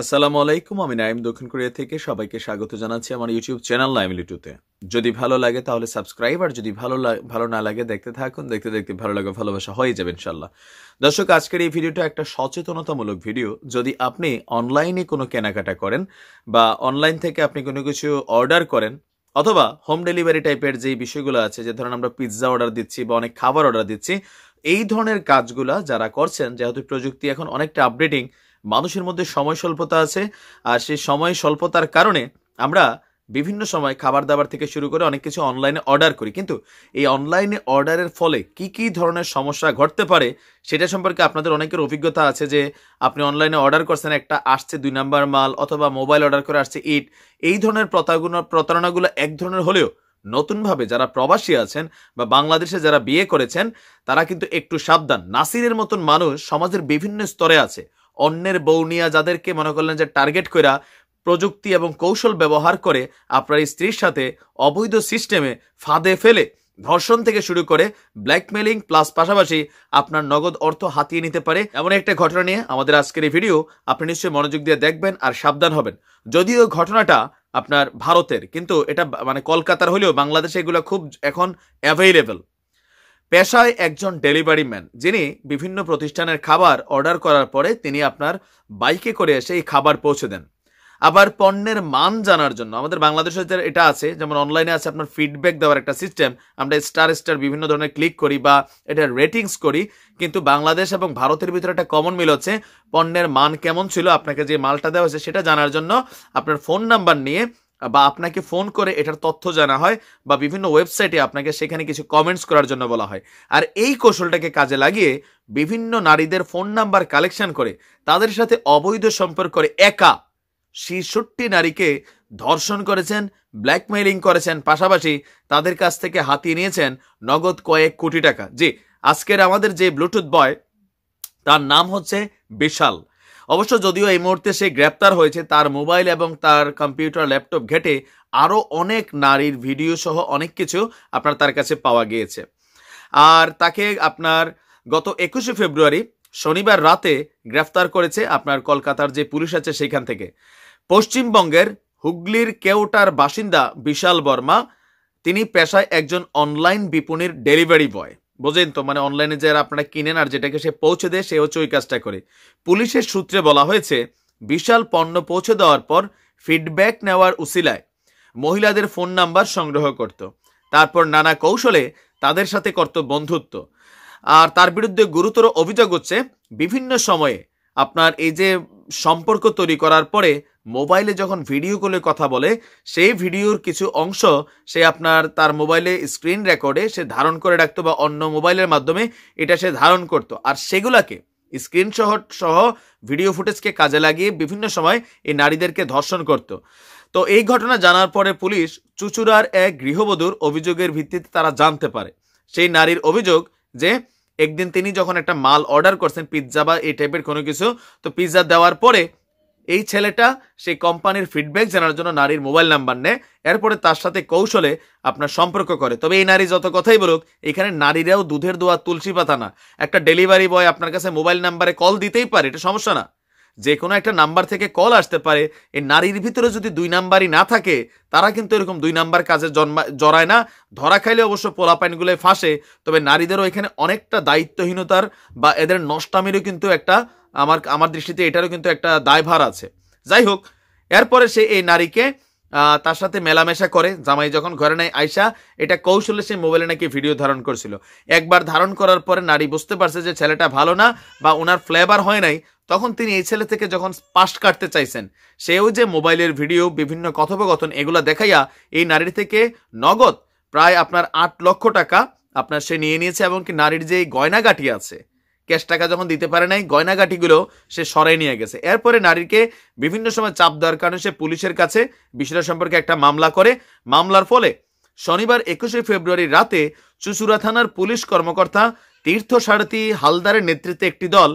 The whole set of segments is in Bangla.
আসসালামু আলাইকুম, আমি নাইম দক্ষিণ কোরিয়া থেকে সবাইকে স্বাগত জানাচ্ছি আমার ইউটিউব চ্যানেল নাইম লিটুতে। যদি ভালো লাগে তাহলে সাবস্ক্রাইব, আর যদি ভালো ভালো না লাগে দেখতে থাকুন, দেখতে দেখতে ভালো লাগে, ভালোবাসা হয়ে যাবে ইনশাল্লাহ দর্শক, আজকের এই ভিডিওটা একটা সচেতনতামূলক ভিডিও। যদি আপনি অনলাইনে কোনো কেনাকাটা করেন বা অনলাইন থেকে আপনি কোনো কিছু অর্ডার করেন, অথবা হোম ডেলিভারি টাইপের যে বিষয়গুলো আছে, যে ধরেন আমরা পিৎজা অর্ডার দিচ্ছি বা অনেক খাবার অর্ডার দিচ্ছি, এই ধরনের কাজগুলা যারা করছেন, যেহেতু প্রযুক্তি এখন অনেকটা আপডেটিং মানুষের মধ্যে সময় স্বল্পতা আছে, আর সেই সময় স্বল্পতার কারণে আমরা বিভিন্ন সময় খাবার দাবার থেকে শুরু করে অনেক কিছু অনলাইনে অর্ডার করি। কিন্তু এই অনলাইনে অর্ডারের ফলে কি কি ধরনের সমস্যা ঘটতে পারে সেটা সম্পর্কে আপনাদের অনেকের অভিজ্ঞতা আছে যে আপনি অনলাইনে অর্ডার করছেন, একটা আসছে দুই নাম্বার মাল অথবা মোবাইল অর্ডার করে আসছে ইট এই ধরনের প্রতারগুলো প্রতারণাগুলো এক ধরনের হলেও নতুনভাবে যারা প্রবাসী আছেন বা বাংলাদেশে যারা বিয়ে করেছেন, তারা কিন্তু একটু সাবধান। নাসিরের মতন মানুষ সমাজের বিভিন্ন স্তরে আছে। অন্যের বৌনিয়া যাদেরকে মনে করলেন যে টার্গেট কইরা প্রযুক্তি এবং কৌশল ব্যবহার করে আপনার স্ত্রীর সাথে অবৈধ সিস্টেমে ফাঁদে ফেলে ধর্ষণ থেকে শুরু করে ব্ল্যাকমেলিং প্লাস পাশাপাশি আপনার নগদ অর্থ হাতিয়ে নিতে পারে। এমন একটা ঘটনা নিয়ে আমাদের আজকের এই ভিডিও আপনি নিশ্চয়ই মনোযোগ দিয়ে দেখবেন আর সাবধান হবেন। যদিও ঘটনাটা আপনার ভারতের, কিন্তু এটা মানে কলকাতার হলেও বাংলাদেশে এগুলো খুব এখন অ্যাভেলেবল পেশায় একজন ডেলিভারি ম্যান। যিনি বিভিন্ন প্রতিষ্ঠানের খাবার অর্ডার করার পরে তিনি আপনার বাইকে করে এসে এই খাবার পৌঁছে দেন। আবার পণ্যের মান জানার জন্য, আমাদের বাংলাদেশে যে এটা আছে, যেমন অনলাইনে আছে আপনার ফিডব্যাক দেওয়ার একটা সিস্টেম আমরা স্টার স্টার বিভিন্ন ধরনের ক্লিক করি বা এটা রেটিংস করি, কিন্তু বাংলাদেশ এবং ভারতের ভিতরে একটা কমন মিল হচ্ছে পণ্যের মান কেমন ছিল, আপনাকে যে মালটা দেওয়া হয়েছে সেটা জানার জন্য আপনার ফোন নাম্বার নিয়ে বা আপনাকে ফোন করে এটার তথ্য জানা হয় বা বিভিন্ন ওয়েবসাইটে আপনাকে সেখানে কিছু কমেন্টস করার জন্য বলা হয়। আর এই কৌশলটাকে কাজে লাগিয়ে বিভিন্ন নারীদের ফোন নাম্বার কালেকশন করে তাদের সাথে অবৈধ সম্পর্ক করে একা ছেষট্টি নারীকে ধর্ষণ করেছেন ব্ল্যাকমেইলিং করেছেন, পাশাপাশি তাদের কাছ থেকে হাতিয়ে নিয়েছেন নগদ কয়েক কোটি টাকা। জি, আজকের আমাদের যে ব্লুটুথ বয় তার নাম হচ্ছে বিশাল। অবশ্য যদিও এই মুহূর্তে সে গ্রেপ্তার হয়েছে, তার মোবাইল এবং তার কম্পিউটার, ল্যাপটপ ঘেটে আরও অনেক নারীর ভিডিও সহ অনেক কিছু আপনার তার কাছে পাওয়া গিয়েছে। আর তাকে আপনার গত একুশে ফেব্রুয়ারি শনিবার রাতে গ্রেফতার করেছে আপনার কলকাতার যে পুলিশ আছে সেখান থেকে। পশ্চিমবঙ্গের হুগলির কেওটার বাসিন্দা বিশাল বর্মা, তিনি পেশায় একজন অনলাইন বিপণীর ডেলিভারি বয়। বোঝেন তো মানে অনলাইনে যারা আপনারা কিনেন আর যেটাকে সে পৌঁছে দেয়, সে হচ্ছে ওই কাজটা করে। পুলিশের সূত্রে বলা হয়েছে, বিশাল পণ্য পৌঁছে দেওয়ার পর ফিডব্যাক নেওয়ার উসিলায় মহিলাদের ফোন নাম্বার সংগ্রহ করত। তারপর নানা কৌশলে তাদের সাথে করত বন্ধুত্ব। আর তার বিরুদ্ধে গুরুতর অভিযোগ হচ্ছে, বিভিন্ন সময়ে আপনার এই যে সম্পর্ক তৈরি করার পরে মোবাইলে যখন ভিডিও কলে কথা বলে, সেই ভিডিওর কিছু অংশ সে আপনার তার মোবাইলে স্ক্রিন রেকর্ডে সে ধারণ করে রাখতো বা অন্য মোবাইলের মাধ্যমে এটা সে ধারণ করত। আর সেগুলাকে স্ক্রিনশহ সহ ভিডিও ফুটেজকে কাজে লাগিয়ে বিভিন্ন সময় এই নারীদেরকে ধর্ষণ করত। তো এই ঘটনা জানার পরে পুলিশ চুচুড়ার এক গৃহবধূর অভিযোগের ভিত্তিতে তারা জানতে পারে। সেই নারীর অভিযোগ যে, একদিন তিনি যখন একটা মাল অর্ডার করছেন, পিৎজা বা এই টাইপের কোনো কিছু, তো পিৎজা দেওয়ার পরে এই ছেলেটা সেই কোম্পানির ফিডব্যাক জানার জন্য নারীর মোবাইল নাম্বার নেয়, এরপরে তার সাথে কৌশলে আপনার সম্পর্ক করে। তবে এই নারী যত কথাই বলুক, এখানে নারীরাও দুধের দোয়া, তুলসী পাতা না। একটা ডেলিভারি বয় আপনার কাছে মোবাইল নাম্বারে কল দিতেই পারে, এটা সমস্যা না। যে কোনো একটা নাম্বার থেকে কল আসতে পারে। এই নারীর ভিতরে যদি দুই নাম্বারই না থাকে, তারা কিন্তু এরকম দুই নাম্বার কাজে জন্মা জড়ায় না। ধরা খাইলে অবশ্য পোলাপাইনগুলোয় ফাঁসে। তবে নারীদেরও এখানে অনেকটা দায়িত্বহীনতার বা এদের নষ্টামিরও কিন্তু একটা আমার আমার দৃষ্টিতে এটারও কিন্তু একটা দায়ভার আছে। যাই হোক, এরপরে সে এই নারীকে তার সাথে মেলামেশা করে। জামাই যখন ঘরে নেয় আয়সা এটা কৌশলে সে মোবাইলে নাকি ভিডিও ধারণ করছিল। একবার ধারণ করার পরে নারী বুঝতে পারছে যে ছেলেটা ভালো না বা ওনার ফ্লেভার হয় নাই। তখন তিনি এই ছেলে থেকে যখন পাশ কাটতে চাইছেন, সেও যে মোবাইলের ভিডিও, বিভিন্ন কথোপকথন এগুলো দেখাইয়া এই নারীর থেকে নগদ প্রায় আপনার আট লক্ষ টাকা আপনার সে নিয়ে নিয়েছে এবং কি নারীর যে গয়নাগাটি আছে, ক্যাশ টাকা যখন দিতে পারে নাই, গয়নাগাটিগুলো সে সরাই নিয়ে গেছে। এরপরে নারীকে বিভিন্ন সময় চাপ দেওয়ার কারণে সে পুলিশের কাছে বিষয়টা সম্পর্কে একটা মামলা করে। মামলার ফলে শনিবার একুশে ফেব্রুয়ারি রাতে চুচুড়া থানার পুলিশ কর্মকর্তা তীর্থ সারথী হালদারের নেতৃত্বে একটি দল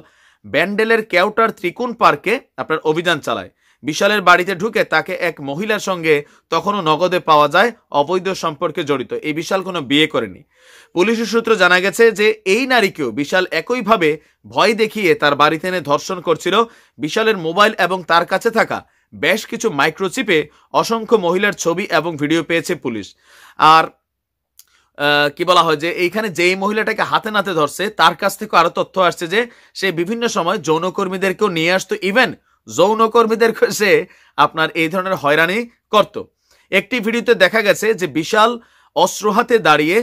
ব্যান্ডেলের কেওটার ত্রিকোণ পার্কে আপনার অভিযান চালায়। বিশালের বাড়িতে ঢুকে তাকে এক মহিলার সঙ্গে তখনও নগদে পাওয়া যায় অবৈধ সম্পর্কে জড়িত। এই বিশাল কোনো বিয়ে করেনি। পুলিশের সূত্র জানা গেছে যে এই নারীকেও বিশাল একইভাবে ভয় দেখিয়ে তার বাড়িতে এনে ধর্ষণ করছিল। বিশালের মোবাইল এবং তার কাছে থাকা বেশ কিছু মাইক্রোচিপে অসংখ্য মহিলার ছবি এবং ভিডিও পেয়েছে পুলিশ। আর কি বলা হয় যে এইখানে যেই মহিলাটাকে হাতে নাতে ধরছে, তার কাছ থেকে আরও তথ্য আসছে যে সে বিভিন্ন সময় যৌনকর্মীদেরকেও নিয়ে আসতো ইভেন যৌনকর্মীদেরকে সে আপনার এই ধরনের হয়রানি করত। একটি ভিডিওতে দেখা গেছে যে বিশাল অস্ত্র হাতে দাঁড়িয়ে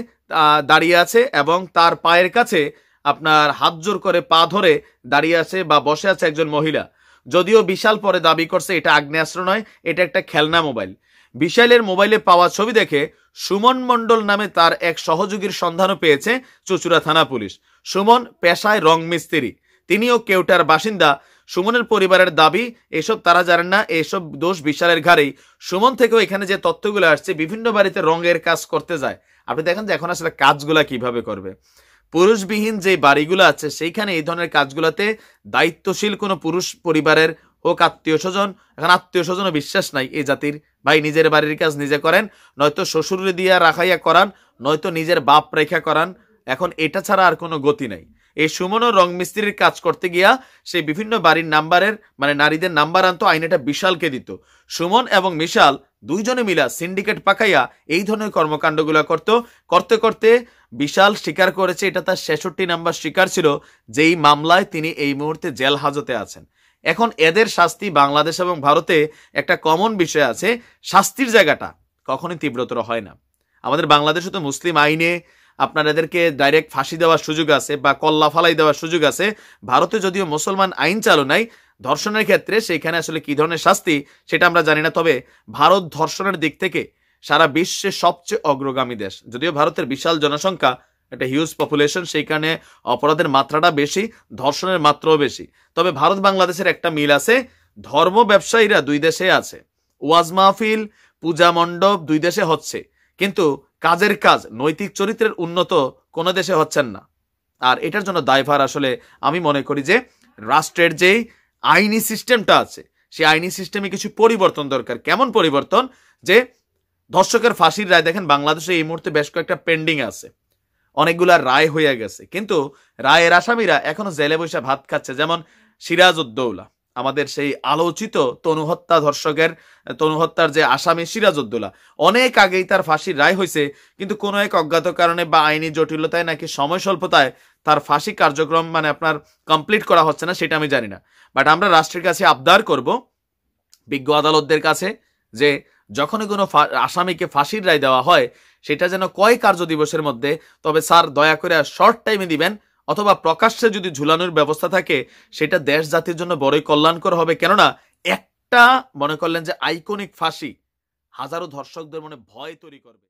দাঁড়িয়ে আছে এবং তার পায়ের কাছে আপনার হাত জোর করে পা ধরে দাঁড়িয়ে আছে বা বসে আছে একজন মহিলা। যদিও বিশাল পরে দাবি করছে এটা আগ্নেয়াস্ত্র নয়, এটা একটা খেলনা মোবাইল। বিশালের মোবাইলে পাওয়া ছবি দেখে সুমন মণ্ডল নামে তার এক সহযোগীর সন্ধানও পেয়েছে চুচুড়া থানা পুলিশ। সুমন পেশায় রং মিস্ত্রি। তিনিও কেউটার বাসিন্দা। সুমনের পরিবারের দাবি, এসব তারা জানেন না, এসব দোষ বিশালের ঘাড়েই। সুমন থেকেও এখানে যে তথ্যগুলো আসছে, বিভিন্ন বাড়িতে রঙের কাজ করতে যায়। আপনি দেখেন যে এখন আসলে কাজগুলা কীভাবে করবে। পুরুষবিহীন যে বাড়িগুলো আছে, সেইখানে এই ধরনের কাজগুলোতে দায়িত্বশীল কোনো পুরুষ পরিবারের হোক আত্মীয় স্বজন, এখন আত্মীয় স্বজনও বিশ্বাস নাই এই জাতির। ভাই, নিজের বাড়ির কাজ নিজে করেন, নয়তো শ্বশুরে দিয়া রাখাইয়া করান, নয়তো নিজের বাপ রেখা করান। এখন এটা ছাড়া আর কোনো গতি নাই। এই সুমনও রং মিস্ত্রির কাজ করতে গিয়া সে বিভিন্ন বাড়ির নাম্বারের মানে নারীদের নাম্বার আনতো, আইনেটা বিশালকে দিত। সুমন এবং মিশাল দুইজনে মিলা সিন্ডিকেট পাকাইয়া এই ধরনের কর্মকাণ্ডগুলো করত। করতে করতে বিশাল স্বীকার করেছে, এটা তার ছেষট্টি নাম্বার স্বীকার ছিল, যেই মামলায় তিনি এই মুহূর্তে জেল হাজতে আছেন। এখন এদের শাস্তি বাংলাদেশ এবং ভারতে একটা কমন বিষয় আছে, শাস্তির জায়গাটা কখনোই তীব্রতর হয় না। আমাদের বাংলাদেশে তো মুসলিম আইনে আপনার এদেরকে ডাইরেক্ট ফাঁসি দেওয়ার সুযোগ আছে বা কল্লা ফালাই দেওয়ার সুযোগ আছে। ভারতে যদিও মুসলমান আইন চালু নাই ধর্ষণের ক্ষেত্রে সেইখানে আসলে কি ধরনের শাস্তি সেটা আমরা জানি না, তবে ভারত ধর্ষণের দিক থেকে সারা বিশ্বে সবচেয়ে অগ্রগামী দেশ। যদিও ভারতের বিশাল জনসংখ্যা একটা হিউজ পপুলেশন সেই কারণে অপরাধের মাত্রাটা বেশি, ধর্ষণের মাত্রাও বেশি। তবে ভারত বাংলাদেশের একটা মিল আছে, ধর্ম ব্যবসায়ীরা দুই দেশে আছে। ওয়াজ মাহফিল, পূজা মণ্ডপ দুই দেশে হচ্ছে। কিন্তু কাজের কাজ, নৈতিক চরিত্রের উন্নত কোনো দেশে হচ্ছেন না। আর এটার জন্য দায়ভার আসলে আমি মনে করি যে, রাষ্ট্রের যেই আইনি সিস্টেমটা আছে, সেই আইনি সিস্টেমে কিছু পরিবর্তন দরকার। কেমন পরিবর্তন? যে, ধর্ষকের ফাঁসির রায় দেখেন, বাংলাদেশে এই মুহূর্তে বেশ কয়েকটা পেন্ডিং আছে। অনেকগুলা রায় হয়ে গেছে। কিন্তু রায়ের আসামিরা এখনও জেলে বসে ভাত খাচ্ছে, যেমন সিরাজ উদ্দৌলা আমাদের সেই আলোচিত তনুহত্যা ধর্ষকের তনুহত্যার যে আসামি সিরাজউদ্দৌলা। অনেক আগেই তার ফাঁসির রায় হয়েছে কিন্তু কোনো এক অজ্ঞাত কারণে বা আইনি জটিলতায় নাকি সময় স্বল্পতায় তার ফাঁসি কার্যক্রম মানে আপনার কমপ্লিট করা হচ্ছে না, সেটা আমি জানি না। বাট আমরা রাষ্ট্রের কাছে আবদার করব, বিজ্ঞ আদালতদের কাছে, যে যখনই কোনো আসামিকে ফাঁসির রায় দেওয়া হয় সেটা যেন কয় কার্য দিবসের মধ্যে, তবে স্যার দয়া করে শর্ট টাইমে দিবেন, অথবা প্রকাশ্যে যদি ঝুলানোর ব্যবস্থা থাকে, সেটা দেশ জাতির জন্য বড়ই কল্যাণকর হবে। কেননা, একটা মনে করলেন যে আইকনিক ফাঁসি, হাজারো ধর্ষকদের মনে ভয় তৈরি করবে।